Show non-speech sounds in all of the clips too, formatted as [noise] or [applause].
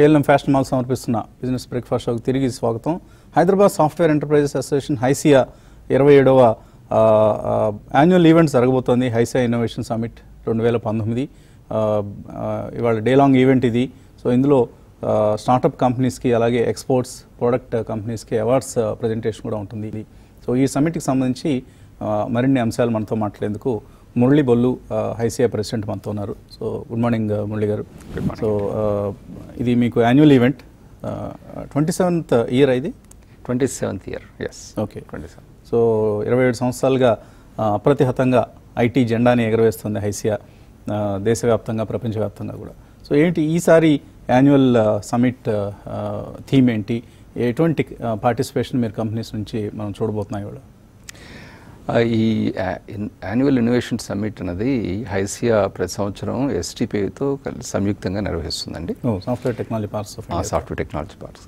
KLM fashion mall సమర్పిస్తున్న business breakfast షోకి తిరిగి స్వాగతం. Hyderabad software enterprises association HYSEA ఇరవై ఏడవ యాన్యువల్ ఈవెంట్ జరగబోతోంది. హైసియా ఇన్నోవేషన్ సమిట్ రెండు వేల పంతొమ్మిది ఇవాళ డే లాంగ్ ఈవెంట్ ఇది. సో ఇందులో స్టార్టప్ కంపెనీస్కి అలాగే ఎక్స్పోర్ట్స్ ప్రోడక్ట్ కంపెనీస్కి అవార్డ్స్ ప్రజెంటేషన్ కూడా ఉంటుంది. ఇది సో ఈ సమిట్కి సంబంధించి మరిన్ని అంశాలు మనతో మాట్లాడేందుకు మురళి బొల్లు హైసియా ప్రెసిడెంట్ మనతో ఉన్నారు. సో గుడ్ మార్నింగ్ మురళి గారు. సో ఇది మీకు annual event twenty seventh year ఇది? Twenty seventh year yes okay twenty seven so ఇరవై ఏడు సంవత్సరాలుగా అప్రతిహతంగా ఐటీ జెండాని ఎగరవేస్తుంది హైసియా దేశవ్యాప్తంగా ప్రపంచవ్యాప్తంగా కూడా. సో ఏంటి ఈసారి యాన్యువల్ సమిట్ థీమ్ ఏంటి? ఎటువంటి పార్టిసిపేషన్ మీరు కంపెనీస్ నుంచి మనం చూడబోతున్నాయి ఇవాళ ఈ యాన్యువల్ ఇన్నోవేషన్ సమ్మిట్ అనేది హైసియా ప్రతి సంవత్సరం ఎస్టీపీతో సంయుక్తంగా నిర్వహిస్తుందండి. Software technology parts of software technology parks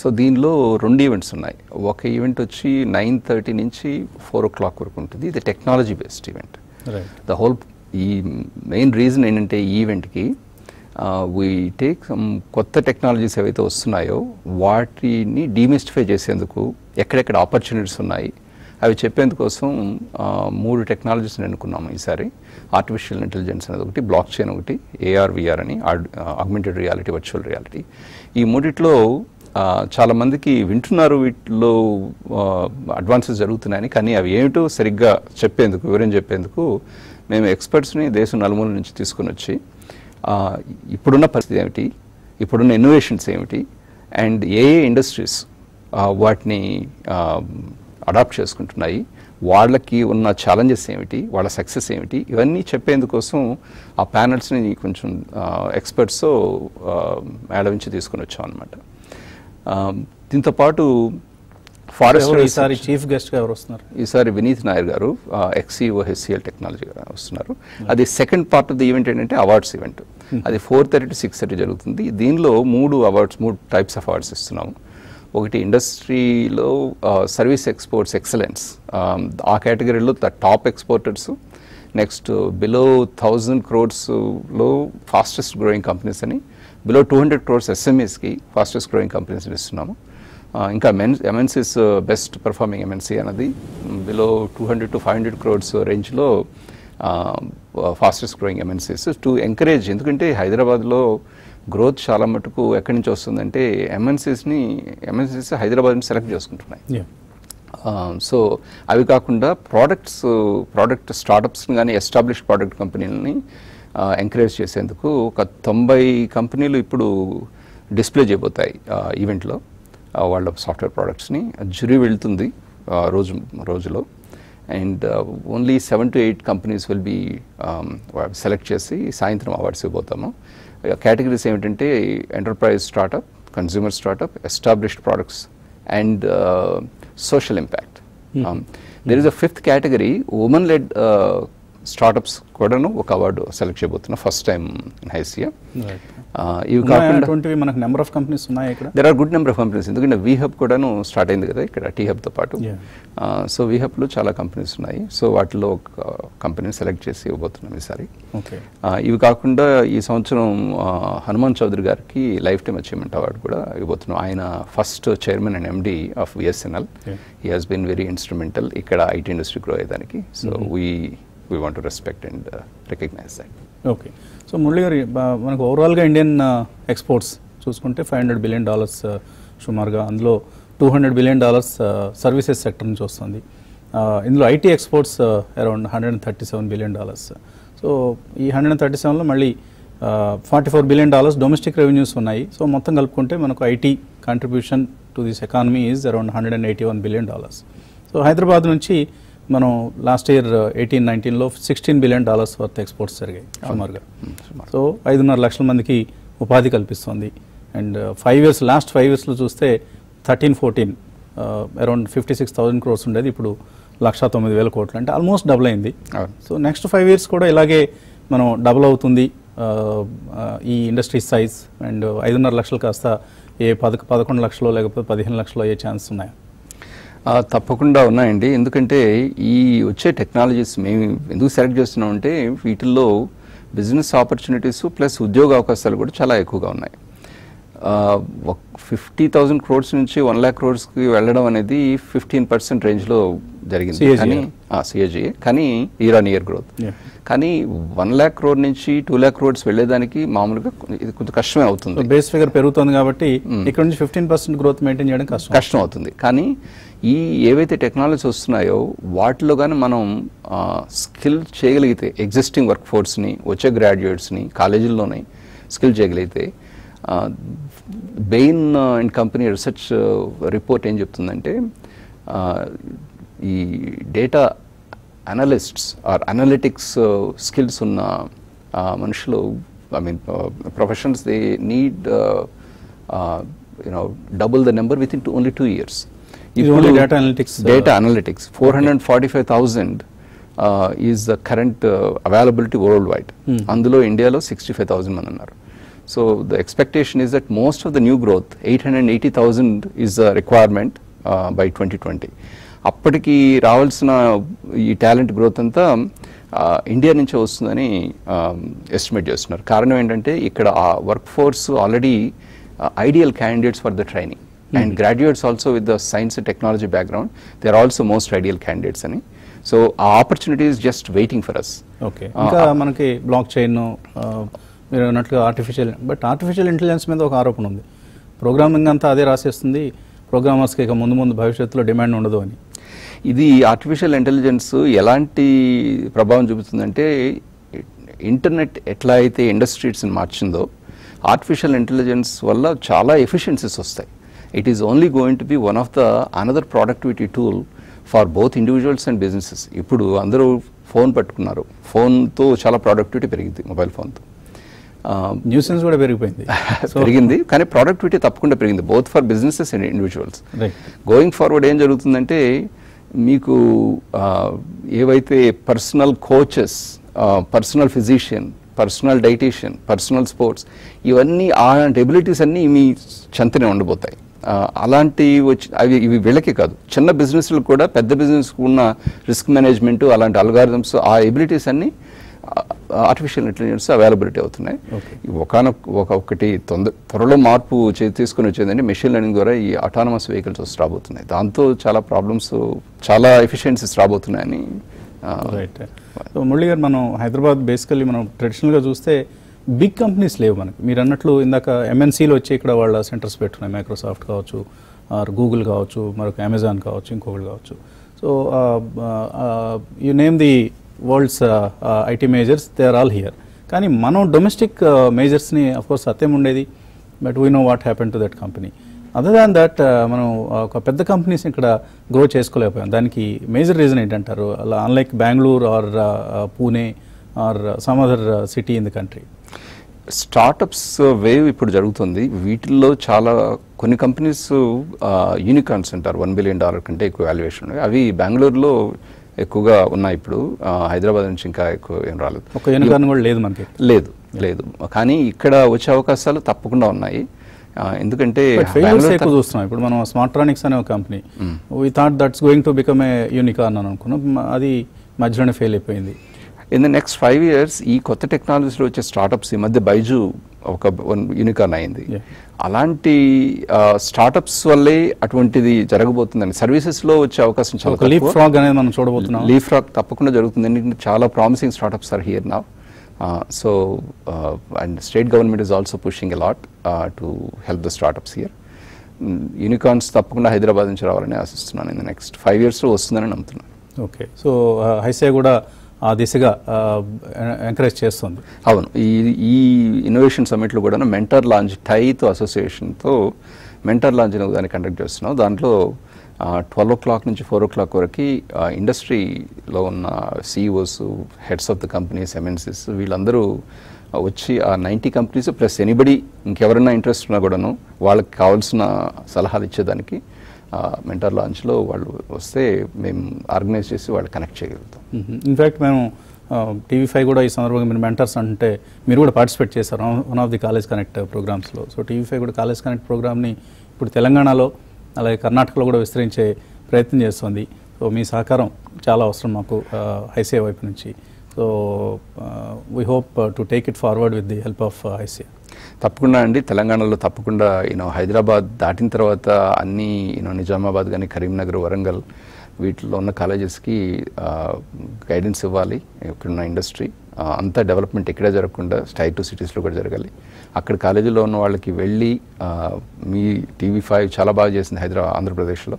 so దీనిలో రెండు ఈవెంట్స్ ఉన్నాయి. ఒక ఈవెంట్ వచ్చి నైన్ థర్టీ నుంచి ఫోర్ ఓ క్లాక్ వరకు ఉంటుంది. ఇది technology based event. The whole ఈ మెయిన్ రీజన్ ఏంటంటే ఈ ఈవెంట్కి వీ టేక్ కొత్త టెక్నాలజీస్ ఏవైతే వస్తున్నాయో వాటిని డీమిస్టిఫై చేసేందుకు ఎక్కడెక్కడ ఆపర్చునిటీస్ ఉన్నాయి అవి చెప్పేందుకోసం మూడు టెక్నాలజీస్ని ఎన్నుకున్నాము ఈసారి. ఆర్టిఫిషియల్ ఇంటెలిజెన్స్ అనేది ఒకటి బ్లాక్ చైన్ ఒకటి ఏఆర్విఆర్ అని ఆగ్మెంటెడ్ రియాలిటీ వర్చువల్ రియాలిటీ ఈ మూడిట్లో చాలామందికి వింటున్నారు వీటిలో అడ్వాన్సెస్ జరుగుతున్నాయని కానీ అవి ఏమిటో సరిగ్గా చెప్పేందుకు వివరం చెప్పేందుకు మేము ఎక్స్పర్ట్స్ని దేశం నలుమూల నుంచి తీసుకుని వచ్చి ఇప్పుడున్న పరిస్థితి ఏమిటి ఇప్పుడున్న ఇన్నోవేషన్స్ ఏమిటి అండ్ ఏ ఏ ఇండస్ట్రీస్ వాటిని అడాప్ట్ చేసుకుంటున్నాయి. వాళ్ళకి ఉన్న ఛాలెంజెస్ ఏమిటి? వాళ్ళ సక్సెస్ ఏమిటి? ఇవన్నీ చెప్పేందుకోసం ఆ ప్యానల్స్ని కొంచెం ఎక్స్పర్ట్స్ మేళవించి తీసుకుని వచ్చాం అనమాట దీంతో పాటు ఫారెస్ట్ ఈసారి చీఫ్ గెస్ట్ ఎవరు వస్తున్నారు? ఈసారి వినీత్ నాయర్ గారు ఎక్సీఓ హెచ్సిఎల్ టెక్నాలజీ వస్తున్నారు. అది second part of the event ఏంటంటే అవార్డ్స్ ఈవెంట్ అది four thirty to six thirty జరుగుతుంది. దీనిలో మూడు అవార్డ్స్ మూడు టైప్స్ ఆఫ్ అవార్డ్స్ ఇస్తున్నాము. ఒకటి ఇండస్ట్రీలో సర్వీస్ ఎక్స్పోర్ట్స్ ఎక్సలెన్స్. ఆ కేటగిరీలో the top exporters. Next below thousand క్రోడ్స్లో fastest growing companies అని బిలో టూ హండ్రెడ్ క్రోడ్స్ ఎస్ఎంఈస్కి ఫాస్టెస్ట్ గ్రోయింగ్ కంపెనీస్ ఇస్తున్నాము. ఇంకా men MNCs best performing MNC అన్నది below two hundred to five hundred crores రేంజ్లో fastest growing MNCs to encourage ఎందుకంటే హైదరాబాద్లో growth చాలా మటుకు ఎక్కడి నుంచి వస్తుందంటే ఎంఎన్సీస్ని ఎంఎన్సీస్ హైదరాబాద్ నుంచి సెలెక్ట్ చేసుకుంటున్నాయి. సో అవి కాకుండా ప్రోడక్ట్స్ ప్రోడక్ట్ స్టార్టప్స్ని కానీ ఎస్టాబ్లిష్ ప్రోడక్ట్ కంపెనీలని ఎంకరేజ్ చేసేందుకు ఒక తొంభై కంపెనీలు ఇప్పుడు డిస్ప్లే చేయబోతాయి ఈవెంట్లో వాళ్ళ సాఫ్ట్వేర్ ప్రోడక్ట్స్ని. జ్యూరీ వెళ్తుంది రోజు రోజులో. And only seven to eight companies will be select చేసి సాయంత్రం అవార్డ్స్ ఇవ్వబోతాము. కేటగిరీస్ ఏమిటంటే enterprise startup consumer startup established products and social impact there is a fifth category women led startups కూడాను ఒక అవార్డు సెలెక్ట్ చేయబోతున్నా ఫస్ట్ టైం ఇన్ హైసియా ఇవి కాకుండా మనకు నెంబర్ ఆఫ్ కంపెనీస్ ఉన్నాయి ఇక్కడ? There are good number of companies ఎందుకంటే వీ హబ్ కూడాను స్టార్ట్ అయింది కదా ఇక్కడ టీ హబ్తో పాటు. సో వీ హబ్లో చాలా కంపెనీస్ ఉన్నాయి. సో వాటిలో ఒక కంపెనీని సెలెక్ట్ చేసి ఇవ్వబోతున్నాం ఈసారి. ఇవి కాకుండా ఈ సంవత్సరం హనుమాన్ చౌదరి గారికి లైఫ్ టైమ్ అచీవ్మెంట్ అవార్డు కూడా ఇవ్వబోతున్నాం. ఆయన first chairman and MD of VSNL. He has been very instrumental ఇక్కడ ఐటీ ఇండస్ట్రీ గ్రో అయ్యేదానికి. So we we want to respect and recognize that okay so Murali garu మనకు ఓవరాల్గా Indian exports చూసుకుంటే five hundred billion dollars సుమారుగా అందులో two hundred billion dollars services sector నుంచి వస్తుంది. ఇందులో IT exports around hundred and thirty seven billion dollars so ఈ hundred and thirty సెవెన్లో మళ్ళీ forty four billion dollars domestic revenues ఉన్నాయి. సో మొత్తం కలుపుకుంటే మనకు IT contribution to this economy is around hundred and eighty one billion dollars so Hyderabad నుంచి మనం last year eighteen నైన్టీన్లో sixteen billion dollars worth exports జరిగాయి సుమారుగా. సో ఐదున్నర లక్షల మందికి ఉపాధి కల్పిస్తుంది. And five years last five ఇయర్స్లో చూస్తే thirteen fourteen around fifty six thousand crores ఉండేది. ఇప్పుడు లక్ష తొమ్మిది వేల కోట్లు. అంటే ఆల్మోస్ట్ డబుల్ అయింది. సో నెక్స్ట్ ఫైవ్ ఇయర్స్ కూడా ఇలాగే మనం డబుల్ అవుతుంది. ఆ, ఆ, ఈ ఇండస్ట్రీ సైజ్ అండ్ ఐదున్నర లక్షలు కాస్త ఏ పదక పదకొండు లక్షలు లేకపోతే పదిహేను లక్షలు అయ్యే ఛాన్స్ ఉన్నాయి. తప్పకుండా ఉన్నాయండి. ఎందుకంటే ఈ వచ్చే టెక్నాలజీస్ మేము ఎందుకు సెలెక్ట్ చేస్తున్నామంటే వీటిల్లో బిజినెస్ ఆపర్చునిటీస్ ప్లస్ ఉద్యోగ అవకాశాలు కూడా చాలా ఎక్కువగా ఉన్నాయి. ఫిఫ్టీ థౌసండ్ క్రోడ్స్ నుంచి వన్ ల్యాక్ క్రోడ్స్కి వెళ్ళడం అనేది ఫిఫ్టీన్ పర్సెంట్ రేంజ్లో జరిగింది. కానీ సిఏజీ కానీ ఇయర్ ఆన్ ఇయర్ గ్రోత్. కానీ వన్ ల్యాక్ క్రోడ్ నుంచి టూ ల్యాక్ క్రోడ్స్ వెళ్ళేదానికి మామూలుగా ఇది కొంచెం కష్టమే అవుతుంది. బేస్ ఫిగర్ పెరుగుతుంది కాబట్టి ఇక్కడ నుంచి ఫిఫ్టీన్ పర్సెంట్ గ్రోత్ మెయింటైన్ చేయడం కష్టం. కష్టం అవుతుంది. కానీ ఈ ఏవైతే టెక్నాలజీ వస్తున్నాయో వాటిలో కానీ మనం స్కిల్ చేయగలిగితే ఎగ్జిస్టింగ్ వర్క్ ఫోర్స్ని వచ్చే గ్రాడ్యుయేట్స్ని కాలేజీల్లోనే స్కిల్ చేయగలిగితే Bain and company research report ఏం చెప్తుందంటే ఈ data analysts or analytics skills ఉన్న మనుషులు I mean professions they need you know double the number with in only two years data analytics, uh, data analytics four hundred forty five thousand is the current availability worldwide అందులో ఇండియాలో sixty five thousand మంది ఉన్నారు. So the expectation is that most of the new growth eight hundred eighty thousand is the requirement by twenty twenty అప్పటికి రావాల్సిన ఈ talent growth అంతా India నుంచే వస్తుందని ఎస్టిమేట్ చేస్తున్నారు. కారణం ఏంటంటే ఇక్కడ ఆ workforce already ideal candidates for the training and graduates also with the science and technology background they are also most ideal candidates అని సో ఆ opportunity just waiting for us okay ఇంకా మనకి బ్లాక్ చైన్ మీరు అన్నట్లుగా artificial but artificial intelligence మీద ఒక ఆరోపణ ఉంది. ప్రోగ్రామింగ్ అంతా అదే రాసేస్తుంది. ప్రోగ్రామర్స్కి ఇక ముందు ముందు భవిష్యత్తులో డిమాండ్ ఉండదు అని. ఇది ఆర్టిఫిషియల్ ఇంటెలిజెన్స్ ఎలాంటి ప్రభావం చూపుతుందంటే ఇంటర్నెట్ ఎట్లా అయితే ఇండస్ట్రీస్ని మార్చిందో ఆర్టిఫిషియల్ ఇంటెలిజెన్స్ వల్ల చాలా ఎఫిషియన్సీస్ వస్తాయి. It is only going to be one of the another productivity tool for both individuals and businesses ఇప్పుడు అందరూ ఫోన్ పట్టుకున్నారు. ఫోన్తో చాలా ప్రొడక్టివిటీ పెరిగింది మొబైల్ ఫోన్తో న్యూసెన్స్ కూడా పెరిగిపోయింది. [laughs] పెరిగింది. కానీ ప్రొడక్టివిటీ తప్పకుండా పెరిగింది both for businesses and individuals going forward ఏం జరుగుతుందంటే మీకు ఏవైతే personal coaches personal physician personal dietician personal sports ఇవన్నీ అలాంటి ఎబిలిటీస్ అన్నీ మీ చెంతనే ఉండబోతాయి ఆ, అలాంటి వచ్చి అవి ఇవి వీళ్ళకే కాదు. చిన్న బిజినెస్లకు కూడా పెద్ద బిజినెస్ ఉన్న రిస్క్ మేనేజ్మెంట్ అలాంటి అల్గారిథమ్స్ ఆ ఎబిలిటీస్ అన్నీ ఆర్టిఫిషియల్ ఇంటెలిజెన్స్ అవైలబిలిటీ అవుతున్నాయి. ఒకనొక ఒక ఒకటి తొందర త్వరలో మార్పు తీసుకొని వచ్చేదంటే మెషిన్ లెర్నింగ్ ద్వారా ఈ అటానమస్ వెహికల్స్ రాబోతున్నాయి. దాంతో చాలా ప్రాబ్లమ్స్ చాలా ఎఫిషియన్సీస్ రాబోతున్నాయని రైట్ సో మురళి గారు మనం హైదరాబాద్ బేసికల్లీ మనం ట్రెడిషనల్గా చూస్తే బిగ్ కంపెనీస్ లేవు మనకి. మీరు అన్నట్లు ఇందాక ఎంఎన్సీలు వచ్చి ఇక్కడ వాళ్ళ సెంటర్స్ పెట్టున్నాయి. మైక్రోసాఫ్ట్ కావచ్చు ఆర్ గూగుల్ కావచ్చు మరొక అమెజాన్ కావచ్చు ఇంకొకటి కావచ్చు. So you name the world's IT majors they are all here కానీ మనం డొమెస్టిక్ మేజర్స్ని అఫ్కోర్స్ సత్యం ఉండేది. But we know what happen to that company other than that మనం ఒక పెద్ద కంపెనీస్ ఇక్కడ గ్రో చేసుకోలేకపోయాం. దానికి మేజర్ రీజన్ ఏంటంటారు? అలా unlike Bengaluru or Pune or some other city in the country startups wave ఇప్పుడు జరుగుతుంది. వీటిల్లో చాలా కొన్ని కంపెనీస్ యూనికాన్స్ అంటారు. వన్ బిలియన్ డాలర్ కంటే ఎక్కువ వాల్యుయేషన్ అవి బెంగళూరులో ఎక్కువగా ఉన్నాయి ఇప్పుడు. హైదరాబాద్ నుంచి ఇంకా ఎక్కువ ఏం రాలేదు. ఒక యూనికార్న్ కూడా లేదు మనకి. లేదు లేదు. కానీ ఇక్కడ వచ్చే అవకాశాలు తప్పకుండా ఉన్నాయి. ఎందుకంటే ఎక్కువ చూస్తున్నాం. ఇప్పుడు మనం స్మార్ట్రానిక్స్ అనే ఒక company we thought that's going to become a unicorn అని అనుకున్నాం. అది మధ్యలోనే ఫెయిల్ అయిపోయింది. In the next five years ఈ కొత్త టెక్నాలజీలో వచ్చే స్టార్టప్స్ ఈ మధ్య బైజు ఒక యూనికార్న్ అయింది. అలాంటి స్టార్టప్స్ వల్లే అటువంటిది జరగబోతుందని సర్వీసెస్లో వచ్చే అవకాశం చాలా లీప్ ఫ్రాగ్ అనేది మనం చూడబోతున్నాం. లీఫ్ ఫ్రాక్ తప్పకుండా జరుగుతుంది. ఎందుకంటే చాలా ప్రామిసింగ్ స్టార్టప్స్ ఆర్ హియర్ నా so and state government is also pushing a lot to help the startups here unicorns తప్పకుండా హైదరాబాద్ నుంచి రావాలని ఆశిస్తున్నాను. ఇన్ ద నెక్స్ట్ ఫైవ్ ఇయర్స్లో వస్తుందని నమ్ముతున్నాను. ఓకే సో హైసే కూడా ఆ దిశగా ఎంకరేజ్ చేస్తుంది. అవును. ఈ ఈ ఇన్నోవేషన్ సమ్మిట్లో కూడా మెంటర్ లాంచ్ టైతో అసోసియేషన్తో మెంటర్ లాంచ్ అనే దాన్ని కండక్ట్ చేస్తున్నాం. దాంట్లో ట్వెల్వ్ ఓ క్లాక్ నుంచి ఫోర్ ఓ క్లాక్ వరకు ఇండస్ట్రీలో ఉన్న CEOs heads of the companies MNCs వీళ్ళందరూ వచ్చి ఆ నైంటీ కంపెనీస్ ప్లస్ ఎనిబడి ఇంకెవరైనా ఇంట్రెస్ట్ ఉన్నా కూడాను వాళ్ళకి కావాల్సిన సలహాలు ఇచ్చేదానికి మెంటర్ లాంచ్లో వాళ్ళు వస్తే మేము ఆర్గనైజ్ చేసి వాళ్ళు కనెక్ట్ చేయగలుగుతాం. ఇన్ఫ్యాక్ట్ మేము టీవీ ఫైవ్ కూడా ఈ సందర్భంగా మీరు మెంటర్స్ అంటే మీరు కూడా పార్టిసిపేట్ చేశారు. One of the college connect ప్రోగ్రామ్స్లో సో టీవీ ఫైవ్ కూడా కాలేజ్ కనెక్ట్ ప్రోగ్రామ్ని ఇప్పుడు తెలంగాణలో అలాగే కర్ణాటకలో కూడా విస్తరించే ప్రయత్నం చేస్తుంది. సో మీ సహకారం చాలా అవసరం మాకు ఐసీఐ వైపు నుంచి. So we hope to take it forward with the help of HYSEA తప్పకుండా అండి. తెలంగాణలో తప్పకుండా యూనో హైదరాబాద్ దాటిన తర్వాత అన్ని యూనో నిజామాబాద్ కానీ కరీంనగర్ వరంగల్ వీటిలో ఉన్న కాలేజెస్కి గైడెన్స్ ఇవ్వాలి. ఇక్కడున్న ఇండస్ట్రీ అంతా డెవలప్మెంట్ ఇక్కడే జరగకుండా స్టై టు సిటీస్లో కూడా జరగాలి. అక్కడ కాలేజీలో ఉన్న వాళ్ళకి వెళ్ళి మీ టీవీ ఫైవ్ చాలా బాగా చేసింది హైదరాబాద్ ఆంధ్రప్రదేశ్లో.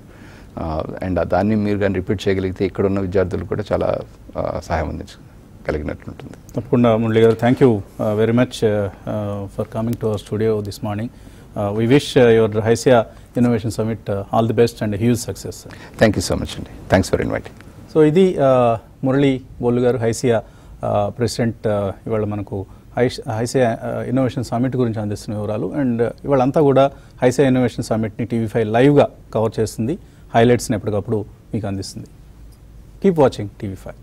అండ్ దాన్ని మీరు కానీ రిపీట్ చేయగలిగితే ఇక్కడ ఉన్న విద్యార్థులు కూడా చాలా సహాయం సహాయం అందించగలిగినట్లుంటుంది తప్పకుండా Murali garu thank you very much for coming to our studio this morning we wish your HYSEA innovation summit all the best and huge success thank you so much అండి థ్యాంక్స్ ఫర్ ఇన్వైటింగ్ సో ఇది ఆ, మురళి బోలు గారు హైసియా ఆ, president ఆ, ఇవాళ మనకు highs innovation summit గురించి అందిస్తున్న వివరాలు. అండ్ ఇవాళంతా కూడా హైసియా ఇన్నోవేషన్ సమిట్ని టీవీ ఫైవ్ లైవ్గా కవర్ చేస్తుంది. హైలైట్స్ని ఎప్పటికప్పుడు మీకు అందిస్తుంది. Keep watching TV five.